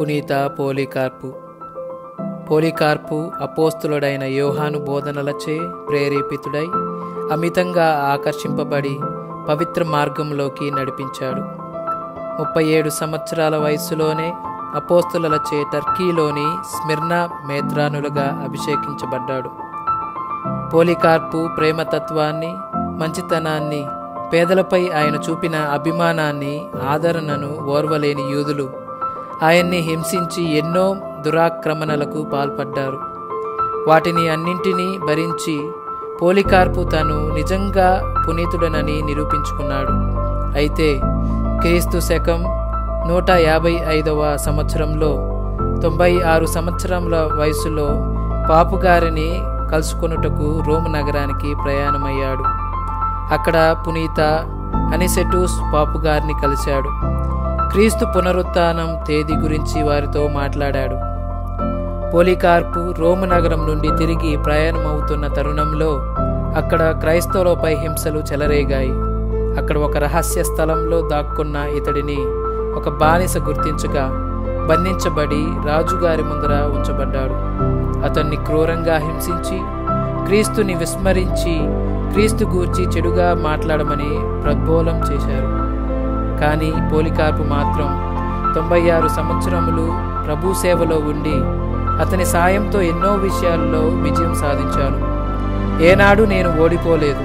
పునీత పోలికార్పు. పోలికార్పు అపోస్తులుడైన యోహాను బోధనలచే ప్రేరేపితుడై అమితంగా ఆకర్షింపబడి పవిత్ర మార్గంలోకి నడిపించాడు. ముప్పై ఏడు సంవత్సరాల వయస్సులోనే అపోస్తులచే టర్కీలోని స్మిర్నా మేత్రానులుగా అభిషేకించబడ్డాడు. పోలికార్పు ప్రేమతత్వాన్ని మంచితనాన్ని పేదలపై ఆయన చూపిన అభిమానాన్ని ఆదరణను ఓర్వలేని యూదులు ఆయన్ని హింసించి ఎన్నో దురాక్రమణలకు పాల్పడ్డారు. వాటిని అన్నింటినీ భరించి పోలికార్పు తను నిజంగా పునీతుడనని నిరూపించుకున్నాడు. అయితే క్రీస్తు శకం నూట యాభై ఐదవ సంవత్సరంలో తొంభై ఆరు సంవత్సరముల వయసులో పాపుగారిని కలుసుకొనుటకు రోమ్ నగరానికి ప్రయాణమయ్యాడు. అక్కడ పునీత అనిసెటూస్ పాపుగారిని కలిశాడు. క్రీస్తు పునరుత్నం తేదీ గురించి వారితో మాట్లాడాడు. పోలికార్పు రోమ్ నగరం నుండి తిరిగి ప్రయాణమవుతున్న తరుణంలో అక్కడ క్రైస్తవులపై హింసలు చెలరేగాయి. అక్కడ ఒక రహస్య స్థలంలో దాక్కున్న ఇతడిని ఒక బానిస గుర్తించగా బంధించబడి రాజుగారి ముందర ఉంచబడ్డాడు. అతన్ని క్రూరంగా హింసించి క్రీస్తుని విస్మరించి క్రీస్తు గూర్చి చెడుగా మాట్లాడమని ప్రద్బోలం చేశారు. కానీ పోలికార్పు మాత్రం తొంభై ఆరు సంవత్సరములు ప్రభు సేవలో ఉండి అతని సాయంతో ఎన్నో విషయాల్లో విజయం సాధించాను. ఏనాడు నేను ఓడిపోలేదు.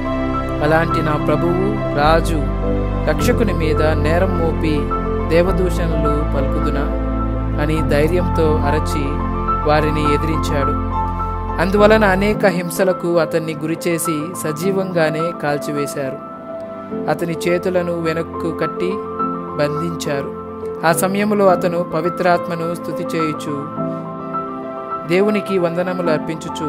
అలాంటి నా ప్రభువు రాజు రక్షకుని మీద నేరం మోపి దేవదూషణలు పలుకుదునా? అని ధైర్యంతో అరచి వారిని ఎదిరించాడు. అందువలన అనేక హింసలకు అతన్ని గురిచేసి సజీవంగానే కాల్చివేశారు. అతని చేతులను వెనక్కు కట్టి బంధించారు. ఆ సమయంలో అతను పవిత్రాత్మను స్థుతి చేయుచు దేవునికి వందనములు అర్పించుచు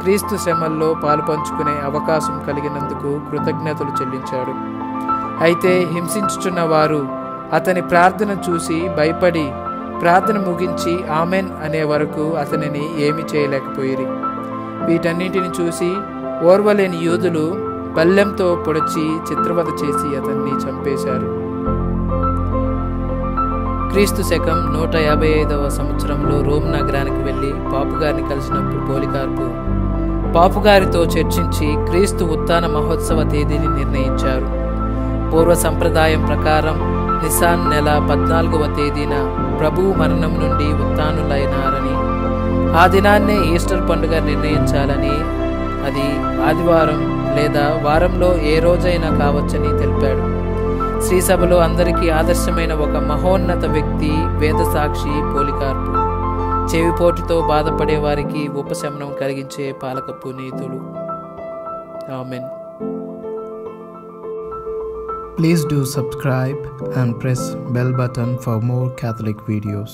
క్రీస్తు శ్రమల్లో పాలు పంచుకునే అవకాశం కలిగినందుకు కృతజ్ఞతలు చెల్లించాడు. అయితే హింసించుచున్న వారు అతని ప్రార్థన చూసి భయపడి ప్రార్థన ముగించి ఆమెన్ అనే వరకు అతనిని ఏమి చేయలేకపోయిరి. వీటన్నింటిని చూసి ఓర్వలేని యూదులు బల్లెంతో పొడిచి చిత్రవధ చేసి అతన్ని చంపేశారు. క్రీస్తు శకం నూట యాభై ఐదవ సంవత్సరంలో రోమ్ నగరానికి వెళ్ళి పాపుగారిని కలిసినప్పుడు పోలికార్పు పాపుగారితో చర్చించి క్రీస్తు ఉత్థాన మహోత్సవ తేదీని నిర్ణయించారు. పూర్వ సంప్రదాయం ప్రకారం నిసాన్ నెల పద్నాలుగవ తేదీన ప్రభువు మరణం నుండి ఉత్థానులైనారని ఆ దినాన్నే ఈస్టర్ పండుగ నిర్ణయించాలని అది ఆదివారం లేదా వారంలో ఏ రోజైనా కావచ్చని తెలిపాడు. శ్రీసభలో అందరికీ ఆదర్శమైన ఒక మహోన్నత వ్యక్తి వేద సాక్షి పోలికార్పు. చెవిపోటుతో బాధపడే వారికి ఉపశమనం కలిగించే పాలక పునీతుడు amen. Please do subscribe and press bell button for more Catholic videos.